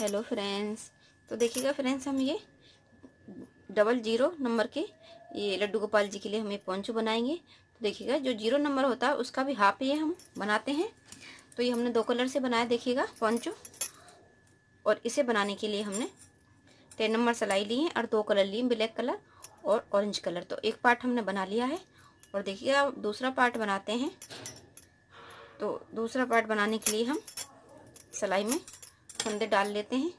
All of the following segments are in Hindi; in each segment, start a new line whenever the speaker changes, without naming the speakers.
हेलो फ्रेंड्स तो देखिएगा फ्रेंड्स हम ये डबल ज़ीरो नंबर के ये लड्डू गोपाल जी के लिए हम ये पोंचो बनाएँगे। तो देखिएगा, जो ज़ीरो नंबर होता है, उसका भी हाफ़ ये हम बनाते हैं। तो ये हमने दो कलर से बनाया, देखिएगा पोंचो और इसे बनाने के लिए हमने टेन नंबर सिलाई ली है और दो कलर लिए ब्लैक कलर और ऑरेंज कलर तो एक पार्ट हमने बना लिया है। और देखिएगा दूसरा पार्ट बनाते हैं। तो दूसरा पार्ट बनाने के लिए हम सिलाई में फंदे डाल लेते हैं।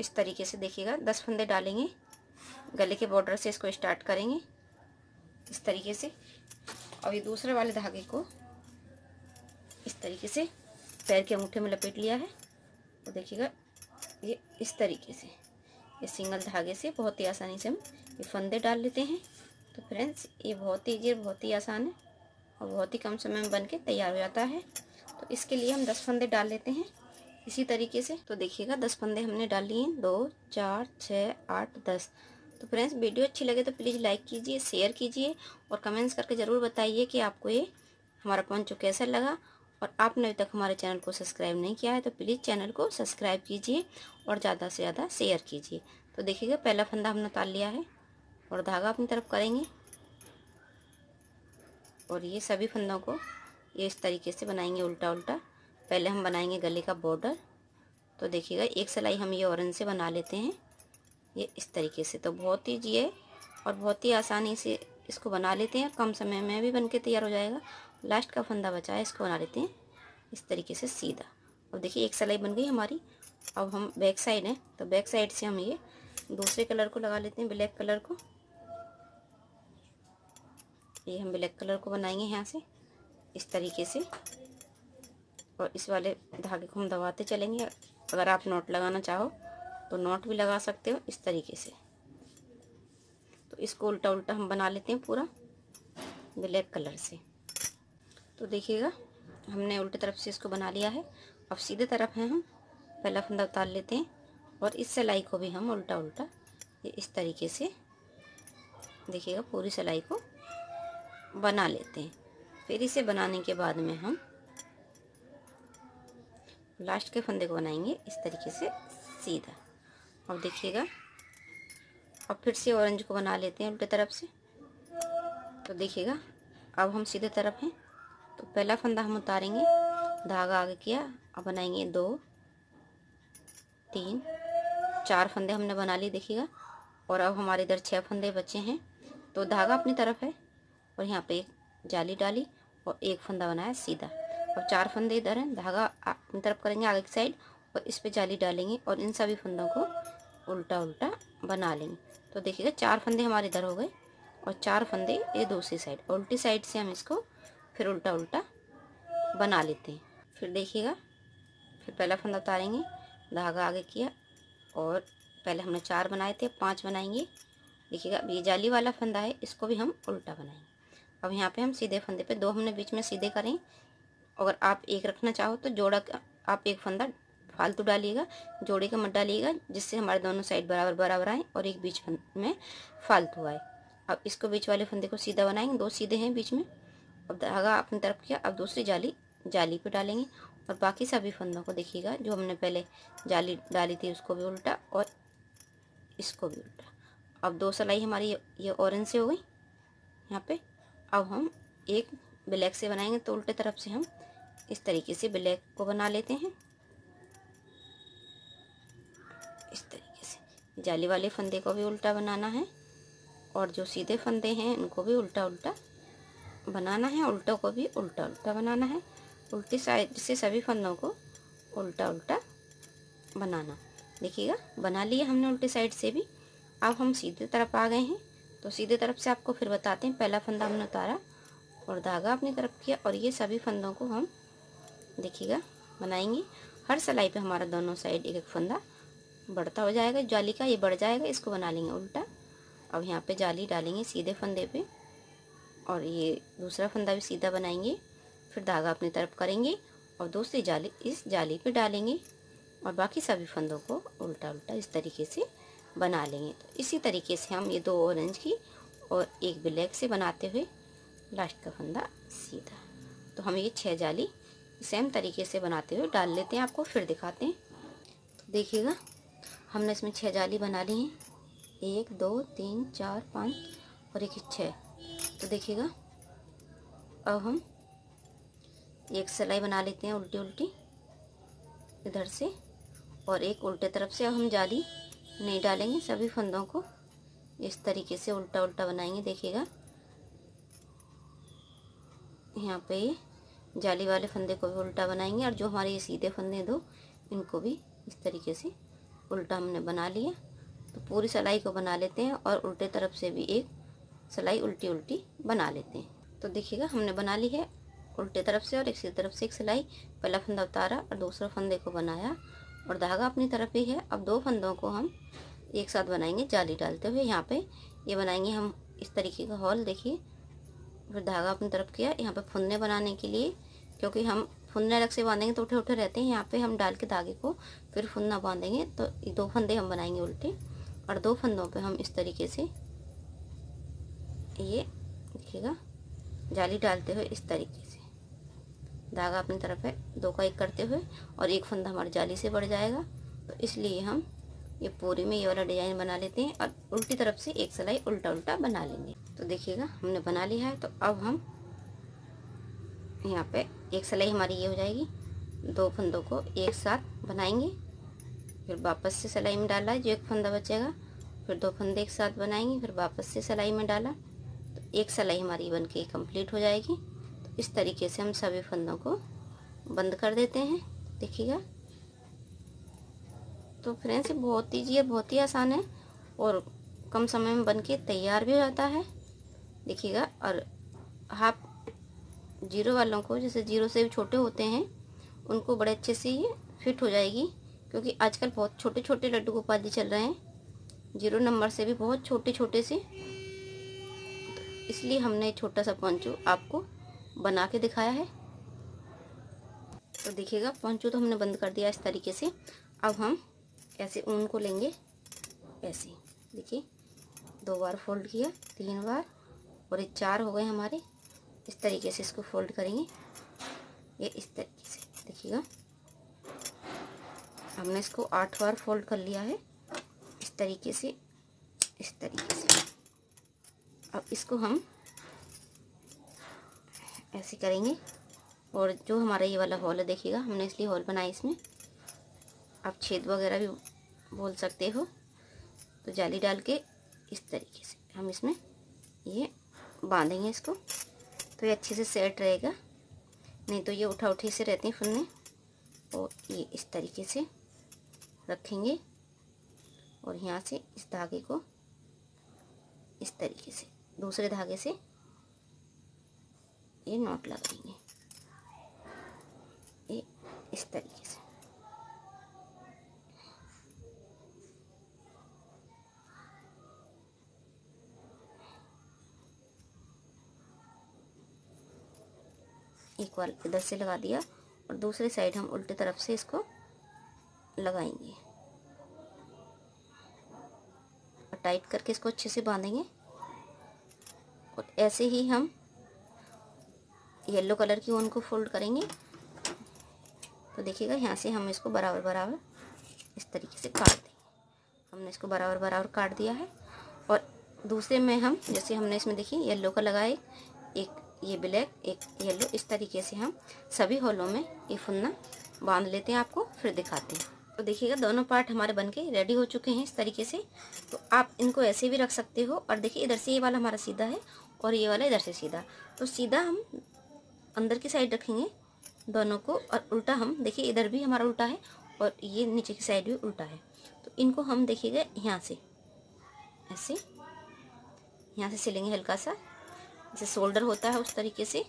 इस तरीके से देखिएगा, दस फंदे डालेंगे। गले के बॉर्डर से इसको स्टार्ट करेंगे। इस तरीके से। और ये दूसरे वाले धागे को इस तरीके से पैर के अंगूठे में लपेट लिया है। तो देखिएगा, ये इस तरीके से। ये सिंगल धागे से बहुत ही आसानी से हम ये फंदे डाल लेते हैं। तो फ्रेंड्स ये बहुत ही ईजी बहुत ही आसान है और बहुत ही कम समय में बन के तैयार हो जाता है। तो इसके लिए हम दस फंदे डाल लेते हैं। इसी तरीके से। तो देखिएगा, दस फंदे हमने डाल लिए दो, चार छः आठ, दस। तो फ्रेंड्स, वीडियो अच्छी लगे तो प्लीज़ लाइक कीजिए, शेयर कीजिए और कमेंट्स करके ज़रूर बताइए कि आपको ये हमारा पंचो कैसा लगा। और आपने अभी तक हमारे चैनल को सब्सक्राइब नहीं किया है तो प्लीज़ चैनल को सब्सक्राइब कीजिए और ज़्यादा से ज़्यादा शेयर कीजिए। तो देखिएगा, पहला फंदा हमने ताल लिया है और धागा अपनी तरफ़ करेंगे। और ये सभी फंदों को ये इस तरीके से बनाएँगे उल्टा उल्टा पहले हम बनाएँगे गले का बॉर्डर तो देखिएगा, एक सिलाई हम ये ऑरेंज से बना लेते हैं, ये इस तरीके से। तो बहुत ही जी और बहुत ही आसानी से इसको बना लेते हैं कम समय में भी बन के तैयार हो जाएगा। लास्ट का फंदा बचा है, इसको बना लेते हैं इस तरीके से सीधा। और देखिए, एक सिलाई बन गई हमारी। अब हम बैक साइड हैं तो बैक साइड से हम ये दूसरे कलर को लगा लेते हैं ब्लैक कलर को। ये हम ब्लैक कलर को बनाएँगे यहाँ से, इस तरीके से। और इस वाले धागे को हम दबाते चलेंगे। अगर आप नोट लगाना चाहो तो नोट भी लगा सकते हो इस तरीके से। तो इसको उल्टा उल्टा हम बना लेते हैं पूरा ब्लैक कलर से। तो देखिएगा, हमने उल्टे तरफ़ से इसको बना लिया है। अब सीधे तरफ़ है हम, पहला फंदा उतार लेते हैं और इस सिलाई को भी हम उल्टा उल्टा ये इस तरीके से, देखिएगा, पूरी सिलाई को बना लेते हैं। फिर इसे बनाने के बाद में हम लास्ट के फंदे को बनाएँगे इस तरीके से सीधा। अब देखिएगा। अब फिर से ऑरेंज को बना लेते हैं उल्टे तरफ़ से। तो देखिएगा, अब हम सीधे तरफ़ हैं। तो पहला फंदा हम उतारेंगे। धागा आगे किया, अब बनाएँगे दो, तीन, चार फंदे हमने बना लिए, देखिएगा। और अब हमारे इधर छः फंदे बचे हैं। तो धागा अपनी तरफ़ है और यहाँ पे एक जाली डाली और एक फंदा बनाया सीधा। अब चार फंदे इधर हैं, धागा अपनी तरफ़ करेंगे आगे की साइड और इस पे जाली डालेंगे और इन सभी फंदों को उल्टा उल्टा बना लेंगे। तो देखिएगा, चार फंदे हमारे इधर हो गए और चार फंदे ये दूसरी साइड उल्टी साइड से हम इसको फिर उल्टा उल्टा बना लेते हैं। फिर देखिएगा, फिर पहला फंदा उतारेंगे, धागा आगे किया और पहले हमने चार बनाए थे पाँच बनाएँगे। देखिएगा ये जाली वाला फंदा है, इसको भी हम उल्टा बनाएँगे। अब यहाँ पे हम सीधे फंदे पे, दो हमने बीच में सीधे करें अगर आप एक रखना चाहो तो जोड़ा आप एक फंदा फालतू डालिएगा, जोड़े का मत डालिएगा, जिससे हमारे दोनों साइड बराबर बराबर आए और एक बीच में फालतू आए। अब इसको बीच वाले फंदे को सीधा बनाएँगे, दो सीधे हैं बीच में। अब धागा अपनी तरफ़ किया, अब दूसरी जाली जाली पे डालेंगे। और बाकी सभी फंदों को देखिएगा, जो हमने पहले जाली डाली थी उसको भी उल्टा और इसको भी उल्टा। अब दो सिलाई हमारी ये ऑरेंज से हो गई। यहाँ पे अब हम एक ब्लैक से बनाएँगे तो उल्टे तरफ़ से हम इस तरीके से ब्लैक को बना लेते हैं। इस तरीके से जाली वाले फंदे को भी उल्टा बनाना है और जो सीधे फंदे हैं, उनको भी उल्टा उल्टा बनाना है, उल्टों को भी उल्टा उल्टा बनाना है। उल्टी साइड से सभी फंदों को उल्टा उल्टा बनाना। देखिएगा, बना लिए हमने उल्टी साइड से भी। अब हम सीधे तरफ़ आ गए हैं। तो सीधे तरफ़ से आपको फिर बताते हैं, पहला फंदा हमने उतारा और धागा अपनी तरफ़ किया और ये सभी फंदों को हम देखिएगा, बनाएँगे। हर सिलाई पे हमारा दोनों साइड एक एक फंदा बढ़ता हो जाएगा, जाली का ये बढ़ जाएगा, इसको बना लेंगे उल्टा। अब यहाँ पे जाली डालेंगे सीधे फंदे पे, और ये दूसरा फंदा भी सीधा बनाएँगे। फिर धागा अपनी तरफ़ करेंगे, और दूसरी जाली, इस जाली पे डालेंगे, और बाकी सभी फंदों को उल्टा उल्टा इस तरीके से बना लेंगे। तो इसी तरीके से हम ये दो ऑरेंज की और एक ब्लैक से बनाते हुए लास्ट का फंदा सीधा। तो हम ये छः जाली सेम तरीके से बनाते हुए डाल लेते हैं आपको, फिर दिखाते हैं। देखिएगा, हमने इसमें छः जाली बना ली हैं। एक, दो, तीन, चार, पाँच और एक छः तो देखिएगा, अब हम एक सिलाई बना लेते हैं उल्टी उल्टी इधर से और एक उल्टे तरफ़ से अब हम जाली नहीं डालेंगे, सभी फंदों को इस तरीके से उल्टा उल्टा बनाएँगे। देखिएगा, यहाँ पे जाली वाले फंदे को भी उल्टा बनाएँगे और जो हमारे ये सीधे फंदे दो, इनको भी इस तरीके से उल्टा हमने बना लिया। तो पूरी सिलाई को बना लेते हैं और उल्टे तरफ़ से भी एक सिलाई उल्टी उल्टी बना लेते हैं। तो देखिएगा, हमने बना ली है उल्टे तरफ़ से और एक सीधी तरफ़ से एक सिलाई। पहला फंदा उतारा और दूसरा फंदे को बनाया और धागा अपनी तरफ़ ही है। अब दो फंदों को हम एक साथ बनाएँगे जाली डालते हुए। यहाँ पे ये बनाएँगे हम इस तरीके का हॉल, देखिए। फिर धागा अपनी तरफ़ किया यहाँ पे फुन्ने बनाने के लिए, क्योंकि हम फुन्ने अलग से बांधेंगे तो उठे उठे रहते हैं। यहाँ पे हम डाल के धागे को फिर फुन्ना बांधेंगे तो दो फंदे हम बनाएँगे उल्टे, और दो फंदों पे हम इस तरीके से ये देखिएगा, जाली डालते हुए इस तरीके से। धागा अपनी तरफ़ है, दो का एक करते हुए, और एक फंदा हमारी जाली से बढ़ जाएगा। तो इसलिए हम ये पूरी में ये वाला डिज़ाइन बना लेते हैं, और उल्टी तरफ़ से एक सिलाई उल्टा उल्टा बना लेंगे। तो देखिएगा, हमने बना लिया है तो अब हम यहाँ पे एक सिलाई हमारी ये हो जाएगी। दो फंदों को एक साथ बनाएँगे। फिर वापस से सिलाई में डाला, जो एक फंदा बचेगा, फिर दो फंदे एक साथ बनाएँगे, फिर वापस से सिलाई में डाला तो एक सिलाई हमारी बन के कंप्लीट हो जाएगी। तो इस तरीके से हम सभी फंदों को बंद कर देते हैं, देखिएगा। तो फ्रेंड्स बहुत ही, ये बहुत ही आसान है, और कम समय में बन के तैयार भी हो जाता है। देखिएगा, और हाफ़ ज़ीरो वालों को, जैसे ज़ीरो से भी छोटे होते हैं, उनको बड़े अच्छे से ये फिट हो जाएगी, क्योंकि आजकल बहुत छोटे छोटे लड्डू गोपाल जी चल रहे हैं। ज़ीरो नंबर से भी बहुत छोटे छोटे से। इसलिए हमने छोटा सा पंचू आपको बना के दिखाया है। तो देखिएगा पंचू तो हमने बंद कर दिया इस तरीके से। अब हम ऐसे ऊन को लेंगे, ऐसे, देखिए, दो बार फोल्ड किया, तीन बार। और ये चार हो गए हमारे। इस तरीके से इसको फोल्ड करेंगे। ये इस तरीके से, देखिएगा। हमने इसको आठ बार फोल्ड कर लिया है। इस तरीके से, इस तरीके से। अब इसको हम ऐसे करेंगे। और जो हमारा ये वाला हॉल है, देखिएगा। हमने इसलिए हॉल बनाया इसमें। आप छेद वगैरह भी बोल सकते हो। तो जाली डाल के इस तरीके से हम इसमें ये बांधेंगे इसको। तो ये अच्छे से सेट रहेगा। नहीं तो ये उठा उठी से रहते हैं फुलने। और ये इस तरीके से रखेंगे। और यहाँ से इस धागे को इस तरीके से, दूसरे धागे से ये नॉट लगाएँगे। ये इस तरीके से। बार इधर से लगा दिया और दूसरी साइड हम उल्टे तरफ़ से इसको लगाएँगे। और टाइट करके इसको अच्छे से बांधेंगे। और ऐसे ही हम येलो कलर की ऊन को फोल्ड करेंगे। तो देखिएगा यहाँ से हम इसको बराबर बराबर इस तरीके से काट देंगे। हमने इसको बराबर बराबर काट दिया है। और दूसरे में हम, जैसे हमने इसमें देखिए येलो का लगाए, एक ये ब्लैक, एक येलो, इस तरीके से हम सभी होलों में ये फुन्ना बाँध लेते हैं आपको, फिर दिखाते हैं। तो देखिएगा, दोनों पार्ट हमारे बनके रेडी हो चुके हैं इस तरीके से। तो आप इनको ऐसे भी रख सकते हो, और देखिए, इधर से ये वाला हमारा सीधा है, और ये वाला इधर से सीधा। तो सीधा हम अंदर की साइड रखेंगे दोनों को, और उल्टा हम, देखिए, इधर भी हमारा उल्टा है, और ये नीचे की साइड भी उल्टा है। तो इनको हम देखिएगा यहाँ से, ऐसे, यहाँ से सिलेंगे हल्का सा। जैसे शोल्डर होता है उस तरीके से,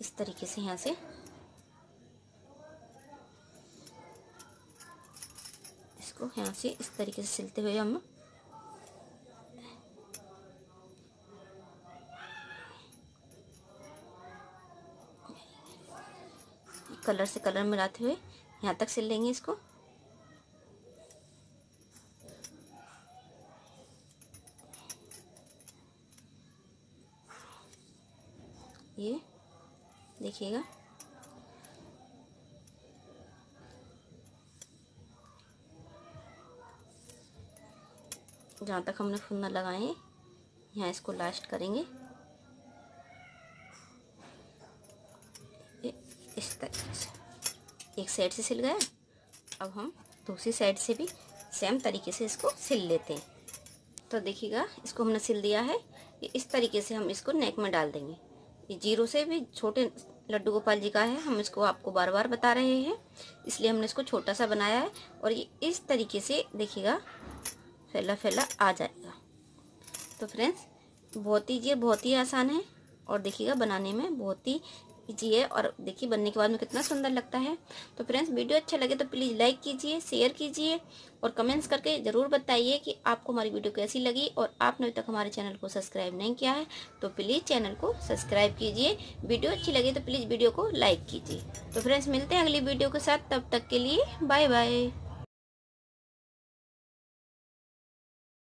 इस तरीके से यहाँ से। इसको यहाँ से इस तरीके से सिलते हुए हम कलर से कलर मिलाते हुए यहाँ तक सिल लेंगे इसको। देखिएगा। जहाँ तक हमने फुंदा लगाए लगाए यहाँ इसको लास्ट करेंगे। इस तरीके से। एक साइड से सिल गया। अब हम दूसरी साइड से भी सेम तरीके से इसको सिल लेते हैं। तो देखिएगा, इसको हमने सिल दिया है। इस तरीके से हम इसको नेक में डाल देंगे। ये ज़ीरो से भी छोटे लड्डू गोपाल जी का है। हम इसको आपको बार बार बता रहे हैं। इसलिए हमने इसको छोटा सा बनाया है और ये इस तरीके से, देखिएगा, फैला फैला आ जाएगा। तो फ्रेंड्स, बहुत ही, ये बहुत ही आसान है और देखिएगा, बनाने में बहुत ही कीजिए और देखिए बनने के बाद में कितना सुंदर लगता है। तो फ्रेंड्स, वीडियो अच्छा लगे तो प्लीज़ लाइक कीजिए, शेयर कीजिए और कमेंट्स करके ज़रूर बताइए कि आपको हमारी वीडियो कैसी लगी और आपने अभी तक हमारे चैनल को सब्सक्राइब नहीं किया है तो प्लीज़ चैनल को सब्सक्राइब कीजिए। वीडियो अच्छी लगी तो प्लीज़ वीडियो को लाइक कीजिए। तो फ्रेंड्स, मिलते हैं अगली वीडियो के साथ, तब तक के लिए बाय बाय